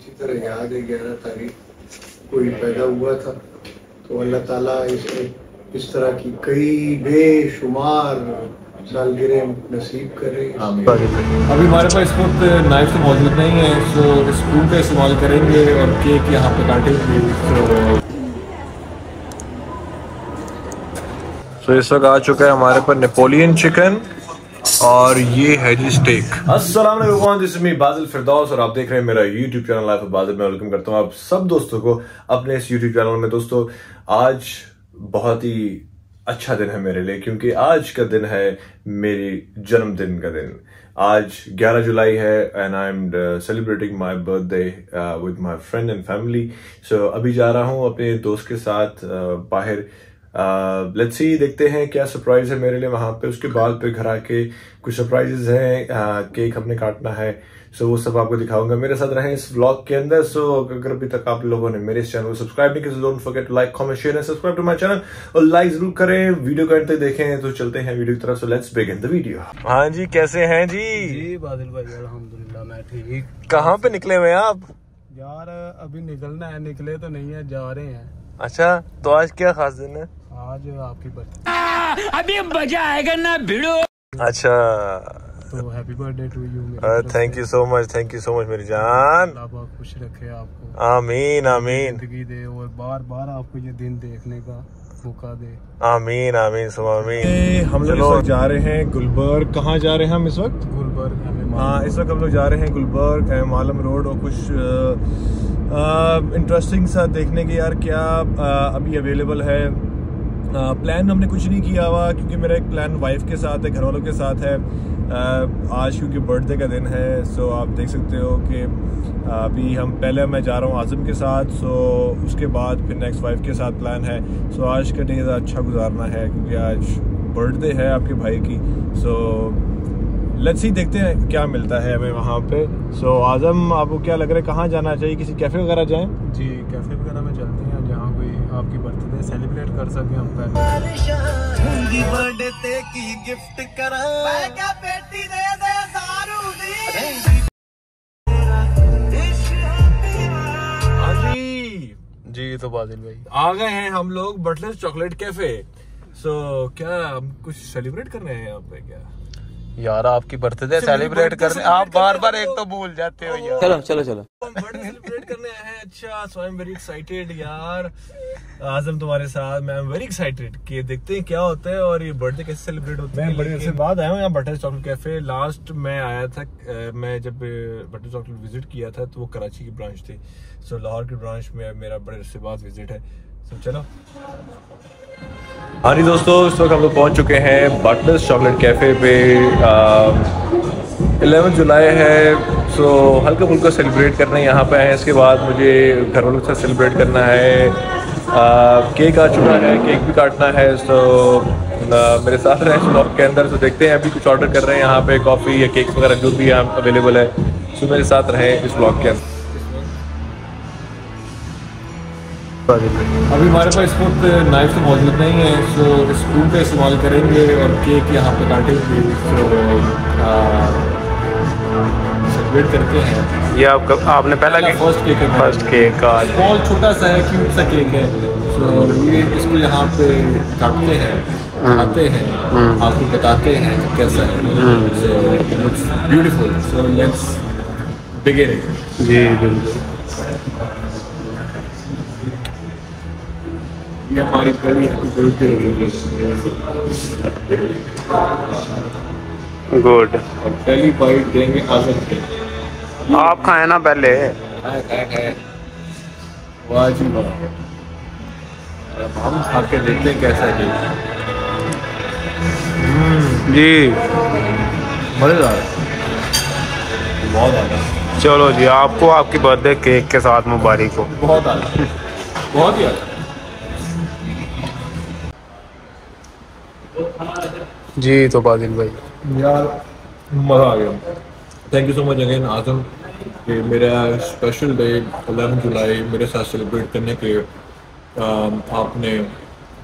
इसी तरह याद है ग्यारह तारीख कोई पैदा हुआ था। तो अल्लाह ताला इसे इस तरह की कई बेशुमार सालगिरह नसीब करे अभी हमारे पास इस वक्त नाइफ तो मौजूद नहीं है सो स्पून का इस्तेमाल करेंगे और केक यहाँ पे काटेंगे तो सो इस वक्त आ चुका है हमारे पर नेपोलियन चिकन और ये है जी स्टेक अस्सलाम वालेकुम दिस इज़ मी बादल फिरदौस और आप देख रहे हैं मेरा YouTube चैनल लाइफ ऑफ़ बादल में वेलकम करता हूँ आप सब दोस्तों को अपने इस YouTube चैनल में। दोस्तों आज बहुत ही अच्छा दिन है मेरे लिए क्योंकि आज का दिन है मेरी जन्मदिन का दिन। आज 11 जुलाई है and I am celebrating my birthday with my friend and family so अभी जा रहा हूँ अपने दोस्त के साथ uh, बाहर। लेट्स सी देखते हैं क्या सरप्राइज़ है मेरे लिए वहाँ पे। उसके बाद फिर घर आके कुछ सरप्राइजेस हैं केक हमने काटना है। सो वो सब आपको दिखाऊँगा। मेरे साथ रहें इस व्लॉग के अंदर। सो अगर अभी तक आप लोगों ने मेरे इस चैनल को सब्सक्राइब नहीं किया don't forget like comment share and subscribe to my channel और लाइक ज़रूर करें। वीडियो को तक देखें तो चलते हैं वीडियो की तरफ़। So let's begin the video हाँ जी कैसे हैं जी? जी बादल भाई अल्हम्दुलिल्लाह मैं ठीक। कहाँ पे निकले हुए हैं आप? यार अभी निकलना है निकले तो नहीं है जा रहे हैं। अच्छा तो आज क्या खास दिन है? आज आपकी बर्थडे अभी मज़ा आएगा ना भिड़ो। अच्छा। तो happy birthday to you thank you so. Much thank you so much मेरी जान। अल्लाह खुश रखे आपको। आमीन आमीन। ज़िंदगी दे और बार बार आपको ये दिन देखने का मौका दे। आमीन आमीन आमीन। हम लोग जा रहे हैं गुलबर्ग। कहाँ जा रहे हैं हम इस वक्त? गुलबर्ग हाँ इस वक्त हम लोग जा रहे हैं गुलबर्ग एम आलम रोड और कुछ इंटरेस्टिंग सा देखने के यार क्या आ, अभी अवेलेबल है। प्लान हमने कुछ नहीं किया हुआ क्योंकि मेरा एक प्लान वाइफ के साथ है घर वालों के साथ है। आज क्योंकि बर्थडे का दिन है सो आप देख सकते हो कि अभी हम पहले मैं जा रहा हूँ आज़म के साथ सो उसके बाद फिर नेक्स्ट वाइफ के साथ प्लान है। सो आज का डे अच्छा गुजारना है क्योंकि आज बर्थडे है आपके भाई की। सो लेट्स ही देखते हैं क्या मिलता है हमें वहाँ पे। सो so, आज़म आपको क्या लग रहा है कहाँ जाना चाहिए? किसी कैफ़े वगैरह जाएँ? जी कैफ़े वगैरह में चलते हैं जहाँ कोई आपकी बर्थडे सेलिब्रेट कर सके हम पहले बर्थडे की गिफ्ट करा। क्या पेटी दे दे दारू दी हाँ जी। जी तो बादल भाई। आ गए हैं हम लोग Butler chocolate cafe. So so, क्या हम कुछ सेलिब्रेट कर रहे हैं यहाँ पे क्या? यार आपकी बर्थडे सेलिब्रेट करने आप बार बार एक तो भूल जाते हो यार। चलो चलो चलो। बर्थडे सेलिब्रेट करने आए हैं। अच्छा so I am very excited यार। आज़म तुम्हारे साथ मैं वेरी एक्साइटेड कि देखते हैं क्या होता है और ये बर्थडे कैसे सेलिब्रेट होता है मैं बड़े से बाद आया हूँ यहाँ बटर चॉकलेट कैफ़े लास्ट मैं आया था मैं जब बटर चॉकलेट विज़िट किया था तो वो कराची की ब्रांच थी। सो लाहौर की ब्रांच में मेरा बड़े से बाद विज़िट है। सो चलो। हाँ जी दोस्तों इस वक्त हम लोग पहुँच चुके हैं बटलर्स चॉकलेट कैफ़े पे। इलेवन जुलाई है सो हल्का फुल्का सेलिब्रेट करना है यहाँ पे हैं। इसके बाद मुझे घर वालों के साथ सेलिब्रेट करना है। आ, केक आ चुका है केक भी काटना है सो मेरे साथ रहे ब्लॉग के अंदर। तो देखते हैं अभी कुछ ऑर्डर कर रहे हैं यहाँ पे कॉफ़ी या केक वगैरह जो भी यहाँ अवेलेबल है सो मेरे साथ रहे इस ब्लॉग के अंदर। अभी हमारे पास इस वक्त नाइफ तो मौजूद नहीं है सो स्पून का इस्तेमाल करेंगे और केक यहाँ पे काटेंगे सो सेलिब्रेट करते हैं। ये आपका आपने पहला केक फ़र्स्ट केक है। फ़र्स्ट केक का। स्मॉल छोटा सा है क्यूट सा केक है। सो ये इसको यहाँ पे काटते हैं खाते हैं आपको बताते हैं कैसा है। ब्यूटीफुल सो लेट्स बिगिन जी बिल्कुल। ये हमारी पहली गुड पहली बाइट देंगे आज़म के। आप खाए ना पहले। वाह। अब हम खा के देखते हैं कैसा है। जी। मज़ेदार। बहुत चलो जी आपको आपकी बर्थडे केक के साथ मुबारक हो। बहुत बहुत ही जी तो बादिल भाई। यार मज़ा आ गया। Thank you so much again Azam. कि मेरा स्पेशल डे 11 जुलाई मेरे साथ सेलिब्रेट करने के आपने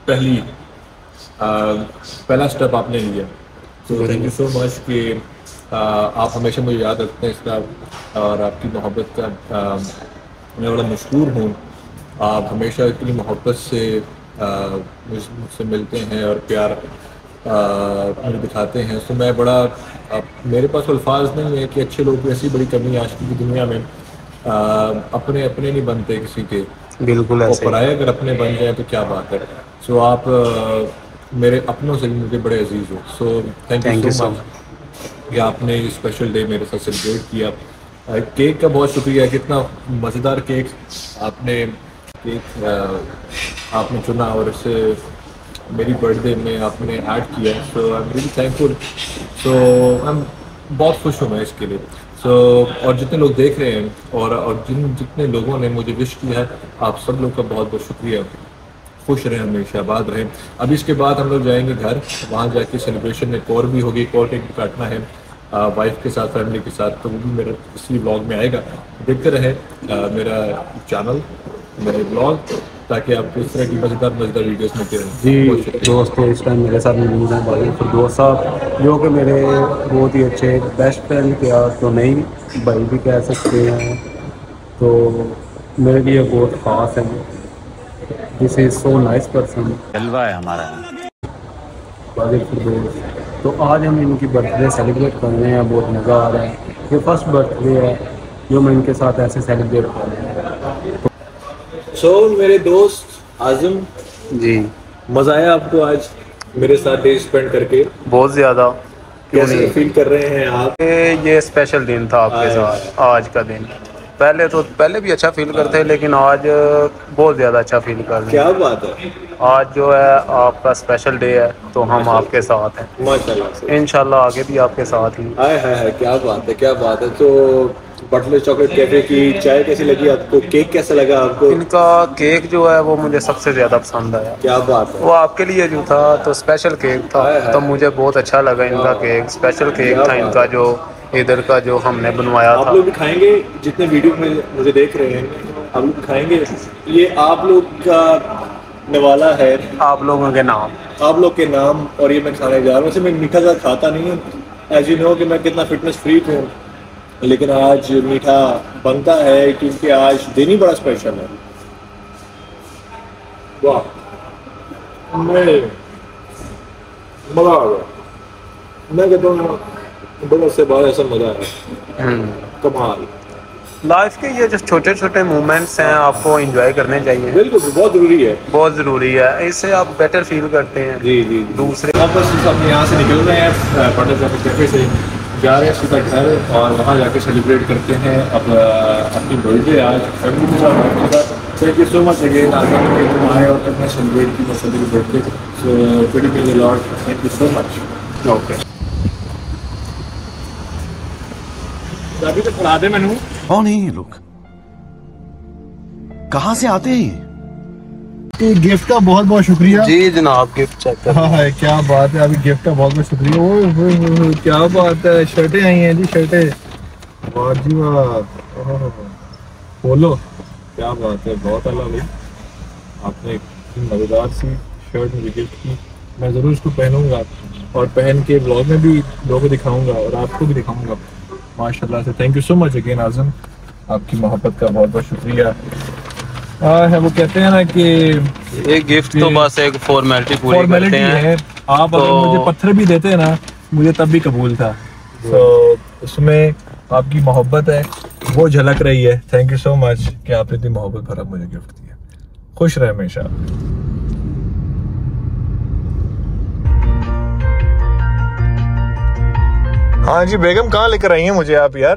पहली अ, पहला स्टेप आपने लिया। तो थैंक यू सो मच कि आ, आप हमेशा मुझे याद रखते हैं इसका और आपकी मोहब्बत का आ, मैं बड़ा मशहूर हूँ। आप हमेशा इतनी मोहब्बत से मुझसे मिलते हैं और प्यार आ, मुझे दिखाते हैं तो मैं बड़ा आ, मेरे पास अल्फाज नहीं है कि अच्छे लोग की ऐसी बड़ी कमी आज की दुनिया में आ, अपने अपने नहीं बनते किसी के। बिल्कुल ऐसे ही। पराए अगर अपने बन जाए तो क्या बात है। सो आप अ, मेरे अपनों से भी मुझे बड़े अज़ीज़ हो। So thank you so so much कि आपने ये स्पेशल डे मेरे साथ सेलिब्रेट किया। केक का बहुत शुक्रिया कितना मज़ेदार केक आपने केक आपने चुना और इसे मेरी बर्थडे में आपने ऐड किया so I am really thankful so I am बहुत खुश हूँ मैं इसके लिए. सो so, और जितने लोग देख रहे हैं और और जिन जितने लोगों ने मुझे विश किया है आप सब लोग का बहुत बहुत शुक्रिया. खुश रहें हमेशा आबाद रहें. अभी इसके बाद हम लोग जाएँगे घर. वहाँ जाके सेलिब्रेशन एक और भी होगी एक और भी काटना है वाइफ के साथ फैमिली के साथ. तो वो भी मेरे इसी ब्लॉग में आएगा. देखते रहें मेरा चैनल मेरे ब्लॉग ताकि आप इस तरह की मज़ेदार मज़ेदार वीडियोस मिलती रहें। जी। दोस्तों इस टाइम मेरे साथ मौजूद हैं भाई फिरदौस साहब जो कि मेरे बहुत ही अच्छे बेस्ट फ्रेंड क्या तो नहीं भाई भी कह सकते हैं। तो मेरे लिए बहुत ख़ास है। This is so nice person जलवा है हमारा। फिरदौस तो आज हम इनकी बर्थडे सेलिब्रेट कर रहे हैं बहुत मज़ा आ रहा है। ये फ़र्स्ट बर्थडे है जो मैं इनके साथ ऐसे सेलिब्रेट कर रहे हैं। सो so, मेरे दोस्त आज़म जी। मज़ा आया आपको आज मेरे साथ डे स्पेंड करके। बहुत ज़्यादा। कैसे फील कर रहे हैं आप? ये स्पेशल दिन था आपके साथ आज का दिन। पहले तो पहले भी अच्छा फील करते हैं लेकिन आज बहुत ज़्यादा अच्छा फील कर रहे हैं। क्या बात है। आज जो है आपका स्पेशल डे है तो हम आपके साथ हैं। माशाल्लाह। इंशाल्लाह आगे भी आपके साथ ही। हाय हाय क्या बात है क्या बात है। तो बटलर चॉकलेट कैफ़े की चाय कैसी लगी? आपको केक कैसा लगा? आपको इनका केक जो है वो मुझे सबसे ज़्यादा पसंद आया। क्या बात है। वो आपके लिए जो था तो स्पेशल केक था। हाय हाय। तो मुझे बहुत अच्छा लगा इनका केक स्पेशल केक था इनका जो इधर का जो हमने बनवाया आप था। लोग भी खाएँगे? जितने वीडियो में मुझे देख रहे हैं आप लोग खाएँगे? ये आप लोग का नवाला है। आप लोगों के नाम। आप लोग के नाम और ये मैं खाने जा रहा हूँ। वैसे मैं मीठा ज़्यादा खाता नहीं हूँ। एज यू नो कि मैं कितना फिटनेस फ्रीक हूँ। लेकिन आज मीठा बनता है क्योंकि आज दिन ही बड़ा स्पेशल है। वाह। मैं मज़ा आ गया। मैं कहता हूँ बड़ा से बाद ऐसा मज़ा है कमाल। लाइफ के ये जो छोटे छोटे मोमेंट्स हैं आपको एंजॉय करने चाहिए। बिल्कुल बहुत ज़रूरी है। बहुत ज़रूरी है। इससे आप बेटर फील करते हैं। जी जी दूसरे आप बस अपने यहाँ से निकल रहे हैं पटना कैफ़े कैफ़े से। जा रहे हैं सीधा घर और वहाँ जाके सेलिब्रेट करते हैं। अप, अपनी बर्थडे आज फैमिली के साथ आपके साथ thank you so much again Azam के तुम आए और तुमने सेलिब्रेट की मसली बर्थडे सो मेरी lord thank you so much okay अभी तो खड़ा दे मैनू। कौन है ये कहाँ से आते हैं गिफ्ट का बहुत बहुत शुक्रिया। जी जनाब गिफ्ट चेक कर हाँ है क्या बात है अभी गिफ्ट का बहुत बहुत शुक्रिया। होए होए होए, क्या बात है शर्टें आई हैं जी शर्टें। वाह जी वाह। खोलो क्या बात है बहुत अला भाई आपने एक मज़ेदार सी शर्ट मुझे गिफ्ट की। मैं ज़रूर इसको पहनूँगा और पहन के ब्लॉग में भी लोगों को दिखाऊँगा और आपको भी दिखाऊँगा। माशाल्लाह से thank you so much again Azam. आपकी मोहब्बत का बहुत बहुत शुक्रिया। आ, है वो कहते हैं ना कि एक गिफ्ट तो बस एक फॉर्मेलिटी पूरी करते हैं। है। आप तो, अगर मुझे पत्थर भी देते हैं ना मुझे तब भी कबूल था। तो उसमें आपकी मोहब्बत है वो झलक रही है। थैंक यू सो मच कि आपने इतनी मोहब्बत भरा मुझे गिफ्ट दिया। खुश रहे हमेशा। हाँ जी बेगम कहाँ लेकर आई हैं मुझे आप यार?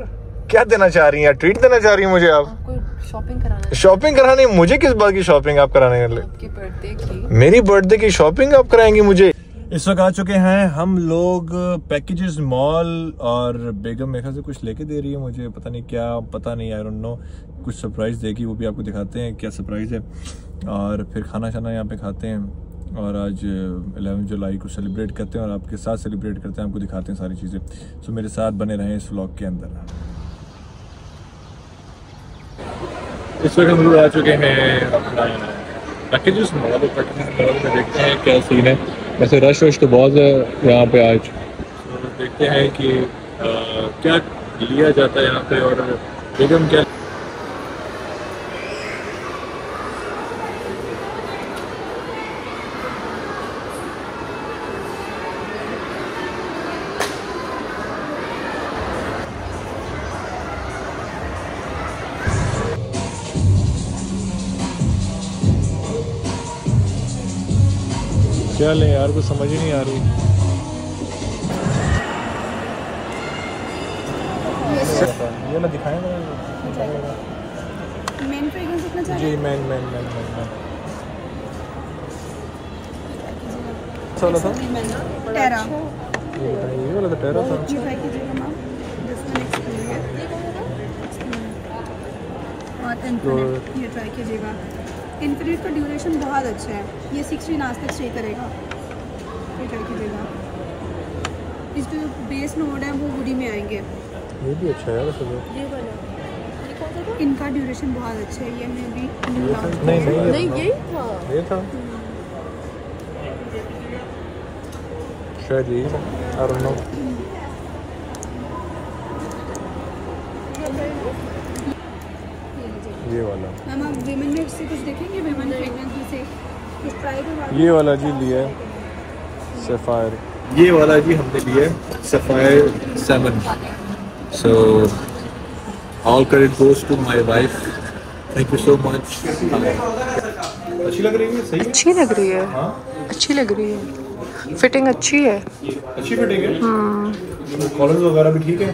क्या देना चाह रही हैं? ट्रीट देना चाह रही हैं मुझे आप? आपको शॉपिंग कराना शॉपिंग करानी मुझे किस बात की शॉपिंग आप कराने बर्थडे की। मेरी बर्थडे की शॉपिंग आप कराएँगे मुझे? इस वक्त आ चुके हैं हम लोग पैकेजेस मॉल और बेगम मेरे से कुछ लेके दे रही है मुझे पता नहीं क्या पता नहीं आई डोंट नो कुछ सरप्राइज़ देगी वो भी आपको दिखाते हैं क्या सरप्राइज़ है। और फिर खाना शाना यहाँ पे खाते हैं। और आज 11 जुलाई को सेलिब्रेट करते हैं और आपके साथ सेलिब्रेट करते हैं आपको दिखाते हैं सारी चीज़ें। सो मेरे साथ बने रहें इस व्लॉग के अंदर। इस वक्त हम लोग आ चुके हैं अपना पैकेजेस मॉल में देखते हैं क्या सीन है। वैसे रश वश तो बहुत है यहाँ पे आज। तो देखते हैं कि आ, क्या लिया जाता है यहाँ पे और बेगम क्या क्या लें यार कुछ समझ ही नहीं आ रही। ये ना दिखाएँ मेन जी man man man man man वाला था टेरा ये बताइए, ये वाला तो टेरा था। ये ट्राई कीजिएगा मैम दिस वन एक्सपीरियंस और ये ट्राई कीजिएगा। इन्फिनिट का ड्यूरेशन बहुत अच्छा है। ये सिक्सटीन आवर्स तक स्टे करेगा। ये इसके जो बेस नोड है वो वुडी में आएँगे। ये भी अच्छा है वैसे। ये वाला। इनका ड्यूरेशन बहुत अच्छा है ये मैं भी नहीं नहीं नहीं ये यही था। ये था? शायद यही था। आई डोंट नो ये वाला। मैम आप विमेन में से कुछ देखेंगे? विमेन फ्रेग्रेंस से कुछ ट्राई करवा ये वाला जी लिया है। सफ़ायर ये वाला जी हमने लिया है Sapphire seven so all credit goes to my wife thank you so much अच्छी लग रही है सही अच्छी लग रही है। हाँ? अच्छी लग रही है। फिटिंग अच्छी है। अच्छी फिटिंग है? कॉलर्स वगैरह भी ठीक है?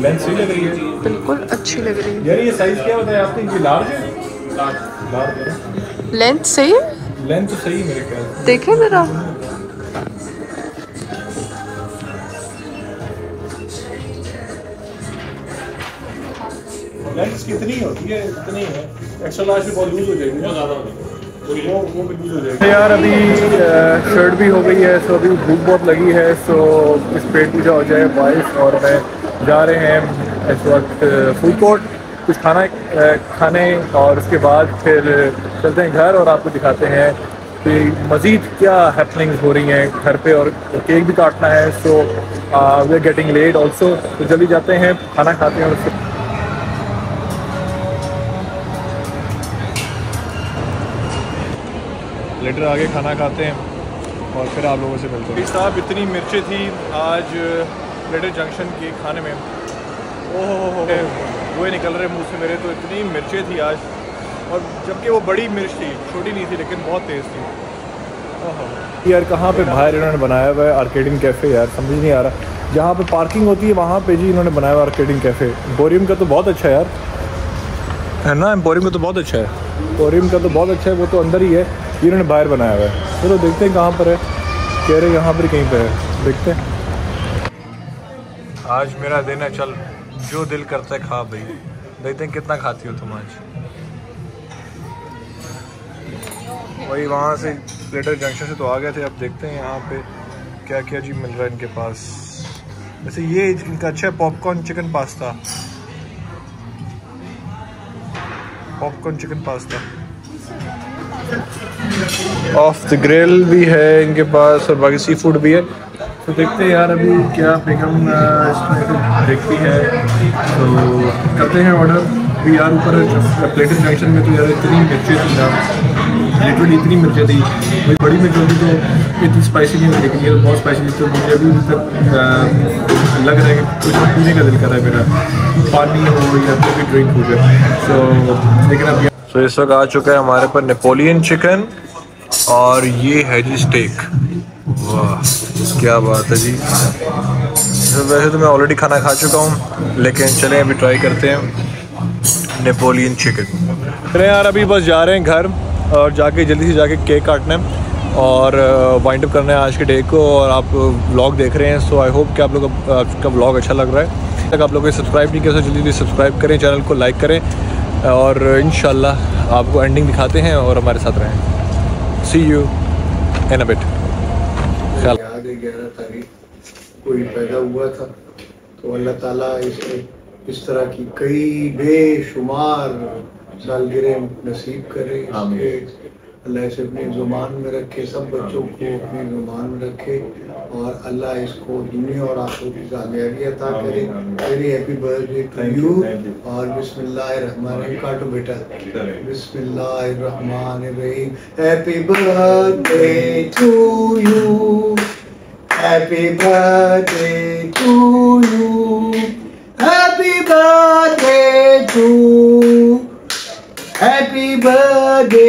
लेंथ सही लग रही है। बिल्कुल अच्छी लग रही है। यार ये साइज़ क्या बताया आपने ये लार्ज है? लार्ज है लेंथ सही? है लेंथ तो सही है मेरे ख्याल से। देखे जरा। लेंथ कितनी होती है? इतनी है। एक्स्ट्रा लार्ज भी बहुत लूज हो जाएगी बहुत ज़्यादा वो वो भी लूज हो जाएगी। यार अभी शर्ट भी हो गई है सो अभी भूख बहुत लगी है सो इस पेट पूजा हो जाए वाइफ और मैं। जा रहे हैं इस वक्त फ़ूड कोर्ट कुछ खाना खाने और उसके बाद फिर चलते हैं घर और आपको दिखाते हैं कि मज़ीद क्या हैपनिंग्स हो रही हैं घर पे और केक भी काटना है so we are getting late also तो जल्दी जाते हैं खाना खाते हैं और उसके लेटर आगे खाना खाते हैं और फिर आप लोगों से मिलते हैं। साहब इतनी मिर्चें थी आज लेटर जंक्शन के खाने में। ओह। हो हो वो निकल रहे मुँह से मेरे तो इतनी मिर्चें थी आज। और जबकि वो बड़ी मिर्च थी छोटी नहीं थी लेकिन बहुत तेज़ थी। ओहो। यार कहाँ पे बाहर इन्होंने बनाया हुआ है आर्केडिंग कैफ़े यार समझ नहीं आ रहा। जहाँ पे पार्किंग होती है वहाँ पे जी इन्होंने बनाया हुआ आर्केडिंग कैफ़े बोरियम का तो बहुत अच्छा है यार। है ना? एम्पोरियम का तो बहुत अच्छा है। एम्पोरियम का तो बहुत अच्छा है वो तो अंदर ही है। इन्होंने बाहर बनाया हुआ है। चलो देखते हैं कहाँ पर है। कह रहे यहाँ पर कहीं पर है। देखते हैं। आज मेरा दिन है, चल, जो दिल करता है खा भाई। देखते हैं कितना खाती हो तुम आज। वही वहाँ से प्लेटर जंक्शन से तो आ गए थे, अब देखते हैं यहाँ पे क्या क्या जी मिल रहा है इनके पास। वैसे ये इनका अच्छा है popcorn chicken pasta popcorn chicken pasta off the grill भी है इनके पास और बाकी सी फ़ूड भी है। तो देखते हैं यार अभी क्या बेगम इसमें तो देखती है। तो करते हैं ऑर्डर भी यार ऊपर प्लेटेड जंक्शन में तो यार इतनी मिर्चें थी ना लिटरली इतनी मिर्चें थी। भाई बड़ी मिर्च होती तो इतनी स्पाइसी नहीं होती, लेकिन तो बहुत स्पाइसी थी। तो मुझे अभी तक लग रहा है कि कुछ पीने का दिल कर रहा है मेरा। पानी हो या कोई भी ड्रिंक हो जाए सो लेकिन अब सो इस वक्त आ चुका है हमारे पर नेपोलियन चिकन और ये है जी स्टेक वाह, क्या बात है जी। तो वैसे तो मैं ऑलरेडी खाना खा चुका हूँ, लेकिन चलें, अभी ट्राई करते हैं नेपोलियन चिकन अरे यार, अभी बस जा रहे हैं घर, और जाके, जल्दी से जाके केक काटना है, और वाइंड अप करना है आज के डे को, और आप व्लॉग देख रहे हैं सो आई होप कि आप लोग को व्लॉग अच्छा लग रहा है। तक आप लोगों सब्सक्राइब नहीं किया तो जल्दी जल्दी सब्सक्राइब करें चैनल को लाइक करें, और इन आपको एंडिंग दिखाते हैं, और हमारे साथ रहें। See you in a bit ख्याल याद है ग्यारह तारीख को ही पैदा हुआ था। तो अल्लाह ताला इसे इस तरह की कई बेशुमार सालगिरह नसीब करे। इसके अल्लाह इसे अपनी ज़ुबान में रखे सब बच्चों को अपनी ज़ुबान में रखे और अल्लाह इसको दुनिया और आखिर की कामयाबी अता करे। Very happy birthday to you. और बिस्मिल्लाहिर्रहमानिर्रहीम। काटो बेटा। चले। बिस्मिल्लाहिर्रहमानिर्रहीम। Happy birthday to you Happy birthday to you happy birthday to happy birthday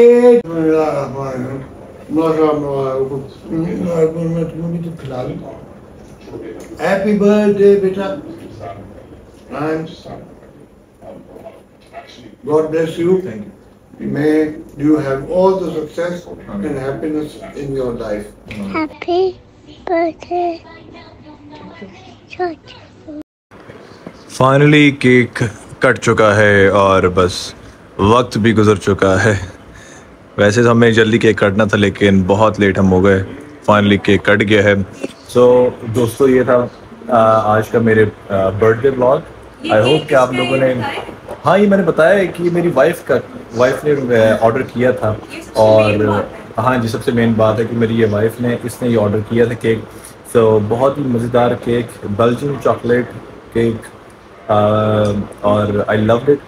मैं तुम्हें तो खिला हैप्पी बर्थडे बेटा and God bless you. Thank you. May you have all the success and happiness in your life. Happy birthday, George. finally cake cut चुका है और बस वक्त भी गुजर चुका है वैसे तो हमें जल्दी केक कटना था लेकिन बहुत लेट हम हो गए। फाइनली केक कट गया है। सो so, दोस्तों ये था आ, आज का मेरे बर्थडे ब्लॉग आई होप कि आप लोगों ने हाँ ये मैंने बताया है कि मेरी वाइफ का वाइफ ने ऑर्डर किया था। और हाँ जी, सबसे मेन बात है कि मेरी ये वाइफ ने इसने ये ऑर्डर किया था केक सो बहुत ही मज़ेदार केक बेल्जियन चॉकलेट केक और I love it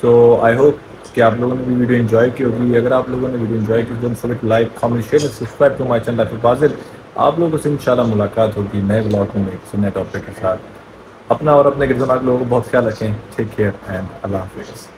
so I hope कि आप लोगों ने भी वीडियो इन्जॉय की होगी. अगर आप लोगों ने वीडियो इन्जॉय की तो like comment share subscribe to my channel Fazil आप लोगों से इंशाल्लाह मुलाकात होगी नए ब्लॉग में एक नए टॉपिक के साथ. अपना और अपने गिरजनाक लोगों को बहुत ख्याल रखें. टेक केयर एंड अल्लाह हाफिज़